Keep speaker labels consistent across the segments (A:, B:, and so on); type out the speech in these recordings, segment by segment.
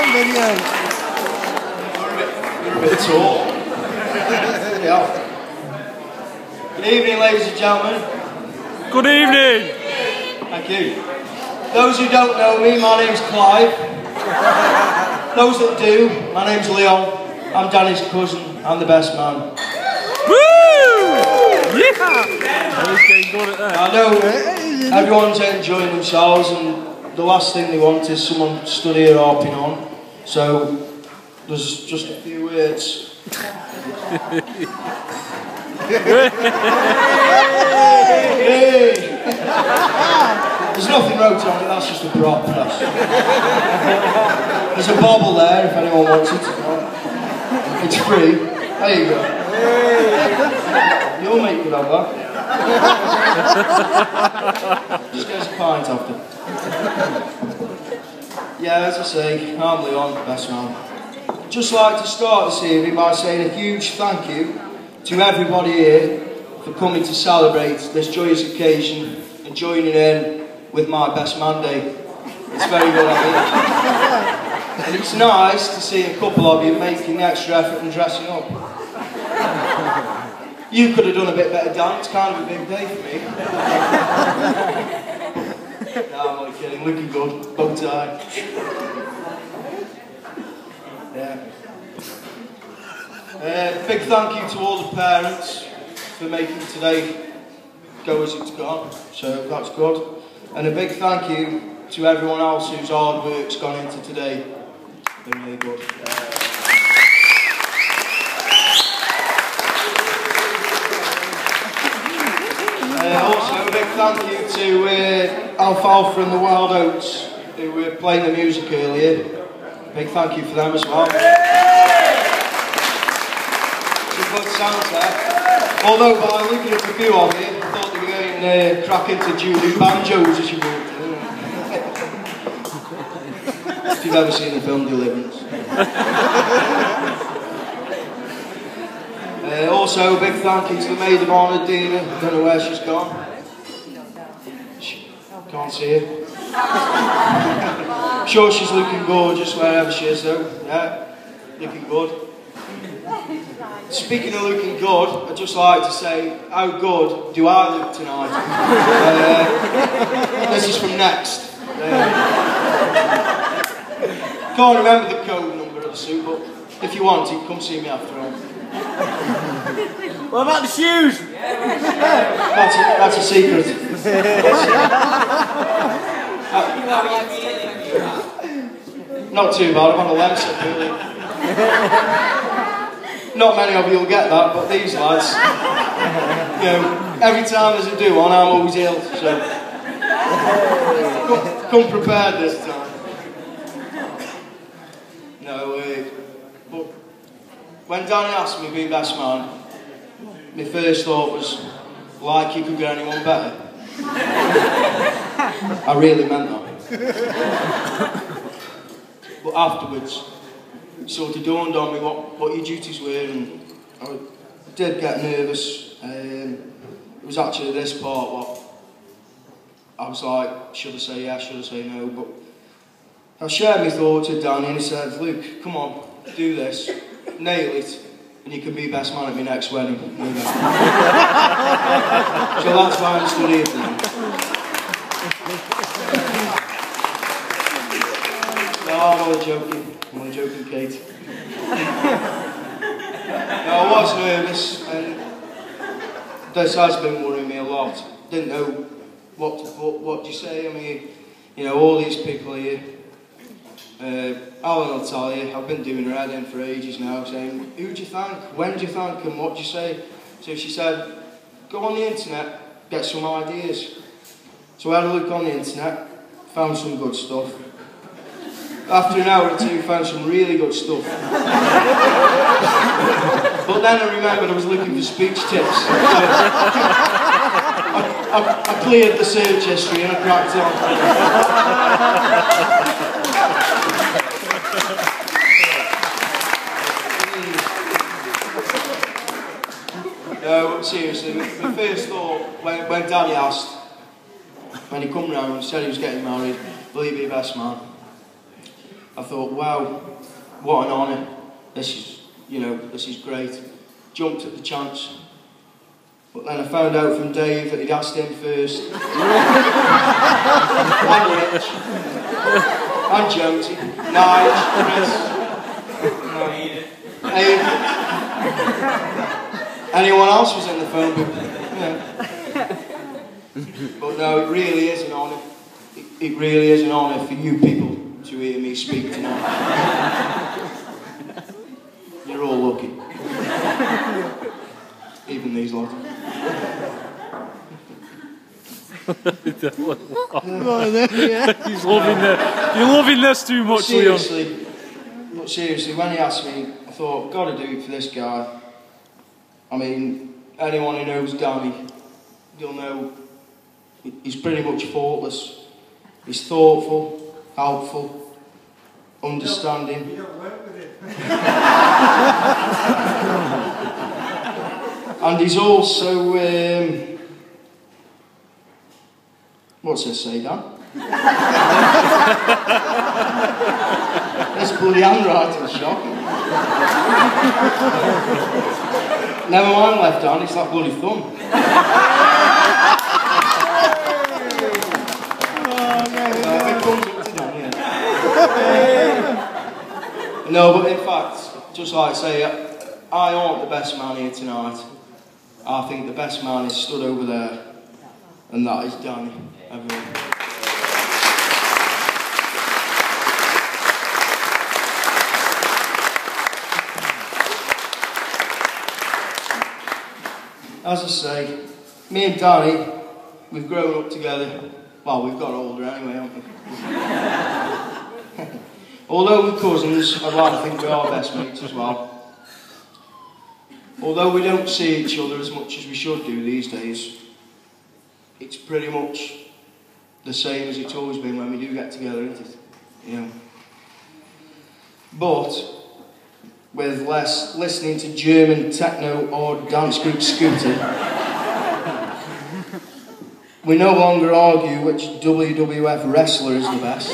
A: on video.
B: You're a bit yeah. Good evening, ladies and gentlemen.
C: Good evening.
B: Thank you. Those who don't know me, my name's Clive. Those that do, my name's Leon. I'm Danny's cousin. I'm the best man.
C: Woo! Yeah! He's getting good at.
B: I know everyone's enjoying themselves, and the last thing they want is someone stood here harping on. So there's just a few words. There's nothing wrote on it, that's just a prop. There's a bobble there if anyone wants it. It's free. There you go. You'll make good of that. Just get us a pint after. Yeah, as I say, I'm Leon, best man. Just like to start this evening by saying a huge thank you to everybody here for coming to celebrate this joyous occasion and joining in with my best man day. It's very good of you. And it's nice to see a couple of you making the extra effort and dressing up. You could have done a bit better, Dan. It's kind of a big day for me. no, I'm only kidding. Looking good. Bow tie. Yeah. Uh, big thank you to all the parents for making today go as it's gone. So that's good. And a big thank you to everyone else whose hard work's gone into today. Been really good. Uh, also, a big thank you to uh, Alfalfa and the Wild Oats who were playing the music earlier. Big thank you for them as well. Some good sounds there. Although by looking at a few of you, I thought they were going uh, crack into Julie banjos as you in. if you've ever seen the film Deliverance. Uh, also, a big thank you to the Maid of Honour, Dina. I Don't know where she's gone. it's. I'm sure she's looking gorgeous wherever she is though. Yeah, looking good. Speaking of looking good, I'd just like to say, how good do I look tonight? uh, this is from Next. Uh, can't remember the if you want it, come see me after all.
A: What about the shoes?
B: That's a, that's a secret. Not too bad, I'm on a lens really. Not many of you will get that, but these lads, you know, every time there's a do one, I'm always ill, so. Come, come prepared this time. No, uh, but when Danny asked me to be best man, my first thought was, like you could get anyone better. I really meant that. but afterwards, it sort of dawned on me what, what your duties were, and I did get nervous. Um, it was actually this part what I was like, should I say yes, should I say no? But I shared my thoughts with Danny, and he said, Luke, come on, do this, nail it, and you can be best man at my next wedding. so that's why I'm stood here today. No, I'm only joking. I'm only joking, Kate. no, I was nervous, and this has been worrying me a lot. Didn't know what to what do you say? I mean, you know, all these people here. Uh, Alan will tell you, I've been doing her in for ages now, saying, who do you thank? When do you thank? And what do you say? So she said, go on the internet, get some ideas. So I had a look on the internet, found some good stuff. After an hour or two, found some really good stuff. but then I remembered I was looking for speech tips. I, I, I cleared the search history and I cracked on. No, but seriously, my first thought when, when Danny asked, when he come round and said he was getting married, will you be best man? I thought, wow, what an honour. This is, you know, this is great. Jumped at the chance. But then I found out from Dave that he'd asked him first. and Rich. And Jonesy. Nige. Chris. Anyone else was in the phone booth. Yeah. But no, it really is an honour. It, it really is an honour for you people to hear me speak tonight. You're all lucky. Even these lot.
C: He's loving this. You're loving this too much, Leon.
B: seriously, but seriously, when he asked me, I thought, got to do it for this guy. I mean, anyone who knows Danny, you'll know he's pretty much faultless. He's thoughtful, helpful, understanding.
A: You don't work with it.
B: And he's also, um, what's this say, Dan? this bloody handwriting's shocking. Never mind left hand, it's that bloody thumb. It comes up to Dan, yeah. No, but in fact, just like I say, I aren't the best man here tonight. I think the best man is stood over there, and that is Danny. Everyone. As I say, me and Danny, we've grown up together. Well, we've got older anyway, haven't we? Although we're cousins, I'd like to think we are best mates as well. Although we don't see each other as much as we should do these days, it's pretty much the same as it's always been when we do get together, isn't it? Know. But with less listening to German techno or dance group Scooter, we no longer argue which WWF wrestler is the best.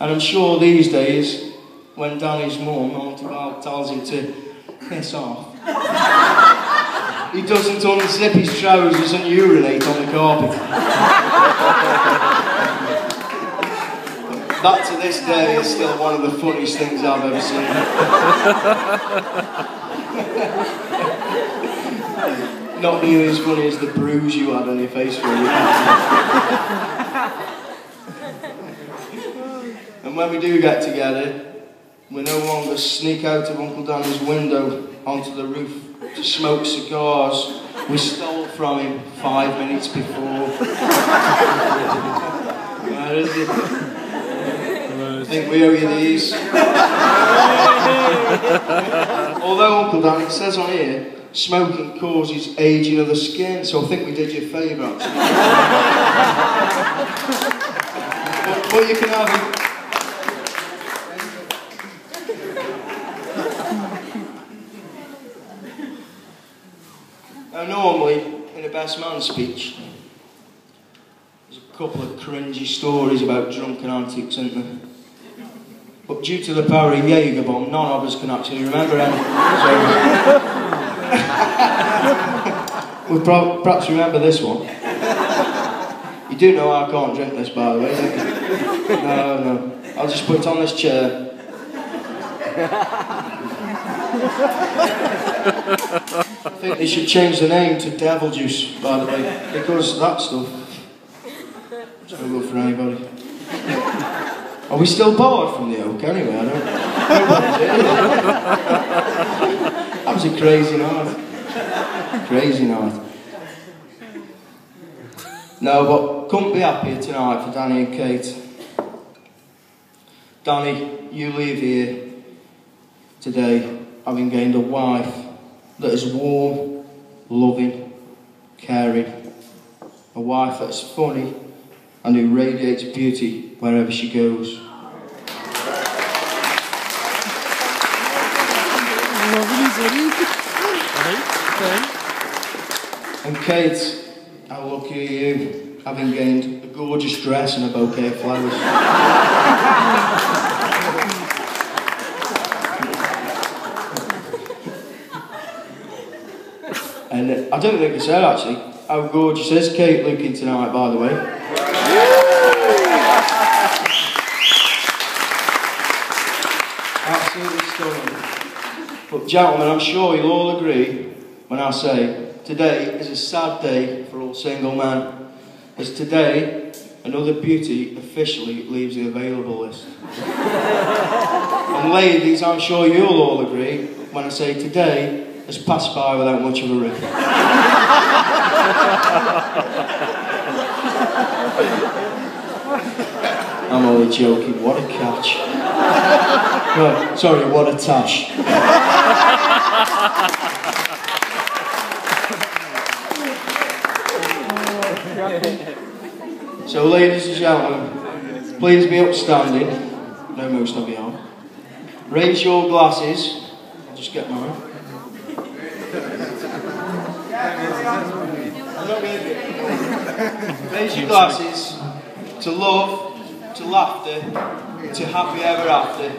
B: and I'm sure these days, when Danny's mum Auntie Val tells him to piss off, he doesn't unzip his trousers and urinate on the carpet. That to this day is still one of the funniest things I've ever seen. Not nearly as funny as the bruise you had on your face for you. and when we do get together, we no longer sneak out of Uncle Danny's window onto the roof to smoke cigars we stole from him five minutes before. Where is it? I think we owe you these. Although Uncle Dan, it says on here, smoking causes aging of the skin, so I think we did you a favour but, but you can have them. Now normally, in a best man speech, there's a couple of cringy stories about drunken antics, isn't there? But due to the power of Jaeger bomb, none of us can actually remember any. So, we pro- perhaps remember this one. You do know I can't drink this, by the way? No, no. I'll just put it on this chair. I think they should change the name to Devil Juice, by the way, because that stuff is no good for anybody. Are we still barred from the oak anyway? I don't. Know. That was a crazy night. Crazy night. No, but couldn't be happier tonight for Danny and Kate. Danny, you leave here today having gained a wife that is warm, loving, caring, a wife that's funny and who radiates beauty wherever she goes. And Kate, how lucky are you having gained a gorgeous dress and a bouquet of flowers. and I don't think I said actually how gorgeous is Kate looking tonight, by the way. Gentlemen, I'm sure you'll all agree when I say today is a sad day for all single men, as today another beauty officially leaves the available list. and ladies, I'm sure you'll all agree when I say today has passed by without much of a rip. I'm only joking, what a catch. No, sorry, what a tash. So, ladies and gentlemen, please be upstanding. No, of you are. Raise your glasses. I'll just get mine. Not Raise your glasses to love, to laughter, to happy ever after,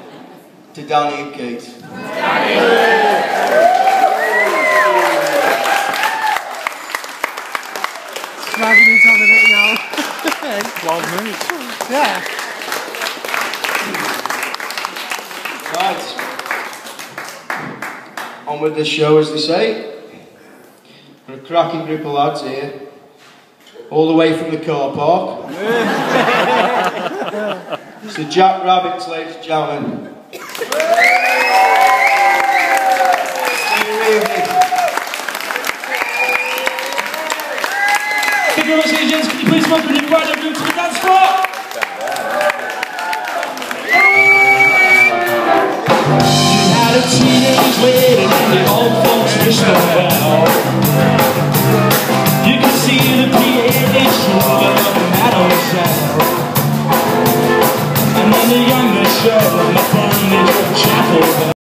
B: to Danny and Kate.
A: Dragging each other right now.
C: 12 minutes.
A: Yeah.
B: Right. On with the show, as they say. We're a cracking group of lads here, all the way from the car park. the Jack Rabbits, ladies and gentlemen.
D: Thank you very much. Can you please welcome to the dance floor? A and the old folks wished them well. You could see the creation of the mademoiselle. And then the younger show, my fun in chapel.